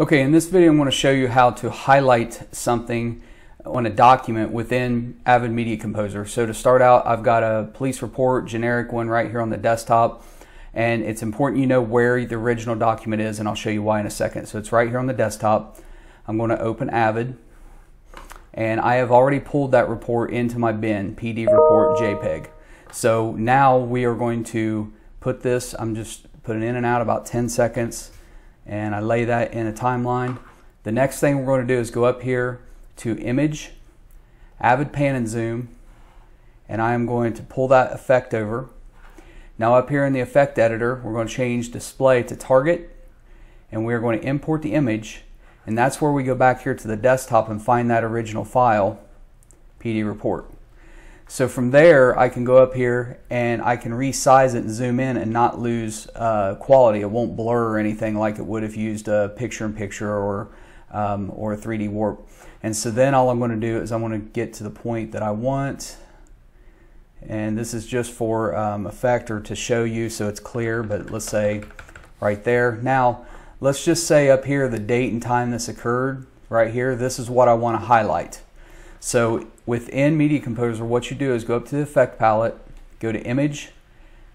Okay, in this video I'm going to show you how to highlight something on a document within Avid Media Composer. So to start out, I've got a police report, generic one right here on the desktop, and it's important you know where the original document is, and I'll show you why in a second. So it's right here on the desktop. I'm going to open Avid, and I have already pulled that report into my bin, PD report JPEG. So now we are going to put this, I'm just putting in and out about 10 seconds, and I lay that in a timeline. The next thing we're going to do is go up here to Image, Avid Pan and Zoom, and I am going to pull that effect over. Now up here in the effect editor, we're going to change display to target, and we're going to import the image, and that's where we go back here to the desktop and find that original file, PD report. So from there, I can go up here and I can resize it and zoom in and not lose uh, quality. It won't blur or anything like it would if you used a picture-in-picture or um, or a 3D warp. And so then all I'm going to do is I'm going to get to the point that I want. And this is just for um, effect or to show you so it's clear, but let's say right there. Now, let's just say up here the date and time this occurred right here. This is what I want to highlight. So within Media Composer, what you do is go up to the effect palette, go to image,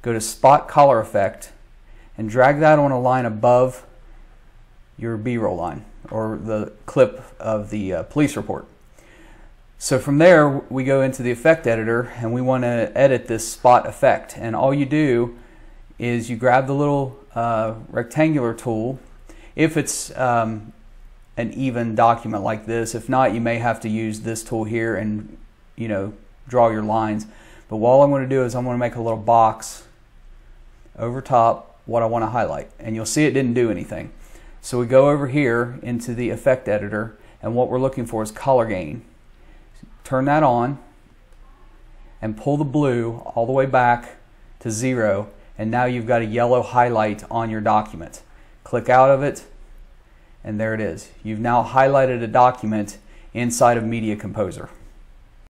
go to spot color effect, and drag that on a line above your B-roll line or the clip of the uh, police report. So from there, we go into the effect editor and we want to edit this spot effect. And all you do is you grab the little uh, rectangular tool. If it's um, an even document like this. If not, you may have to use this tool here and, you know, draw your lines. But all I'm going to do is I'm going to make a little box over top what I want to highlight. And you'll see it didn't do anything. So we go over here into the effect editor and what we're looking for is color gain. Turn that on and pull the blue all the way back to zero and now you've got a yellow highlight on your document. Click out of it and there it is. You've now highlighted a document inside of Media Composer.